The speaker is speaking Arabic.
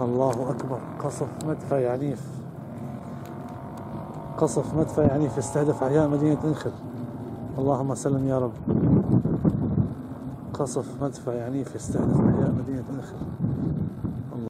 الله أكبر. قصف مدفعي عنيف. قصف مدفعي عنيف يستهدف أحياء مدينة إنخل اللهم سلم يا رب. قصف مدفعي عنيف يستهدف أحياء مدينة إنخل الله.